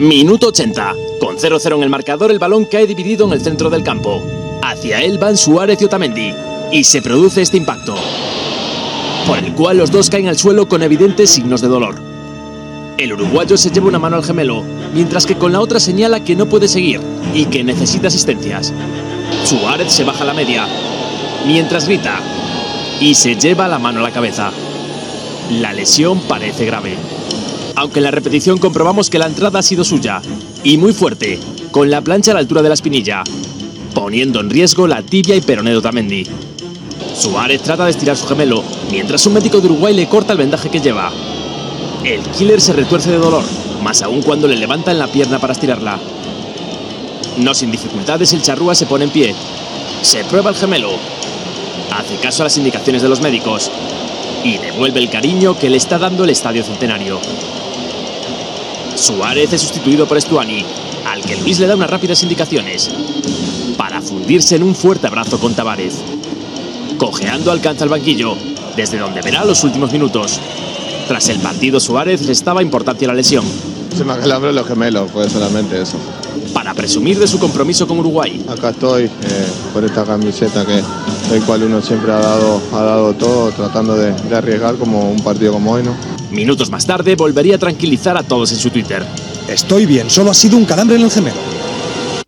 Minuto 80. Con 0-0 en el marcador, el balón cae dividido en el centro del campo. Hacia él van Suárez y Otamendi. Y se produce este impacto, por el cual los dos caen al suelo con evidentes signos de dolor. El uruguayo se lleva una mano al gemelo, mientras que con la otra señala que no puede seguir y que necesita asistencias. Suárez se baja la media, mientras grita, y se lleva la mano a la cabeza. La lesión parece grave aunque en la repetición comprobamos que la entrada ha sido suya, y muy fuerte, con la plancha a la altura de la espinilla, poniendo en riesgo la tibia y peroné de Otamendi. Suárez trata de estirar su gemelo, mientras un médico de Uruguay le corta el vendaje que lleva. El killer se retuerce de dolor, más aún cuando le levantan la pierna para estirarla. No sin dificultades, el charrúa se pone en pie. Se prueba el gemelo. Hace caso a las indicaciones de los médicos. Y devuelve el cariño que le está dando el Estadio Centenario. Suárez es sustituido por Estuani, al que Luis le da unas rápidas indicaciones, para fundirse en un fuerte abrazo con Tavares. Cojeando alcanza el banquillo, desde donde verá los últimos minutos. Tras el partido, Suárez restaba importancia la lesión. Se me acalambró los gemelos, fue solamente eso. Para presumir de su compromiso con Uruguay. Acá estoy, eh, por esta camiseta que el cual uno siempre ha dado, ha dado todo, tratando de, de arriesgar como un partido como hoy, ¿no? Minutos más tarde volvería a tranquilizar a todos en su Twitter. Estoy bien, solo ha sido un calambre en el gemelo.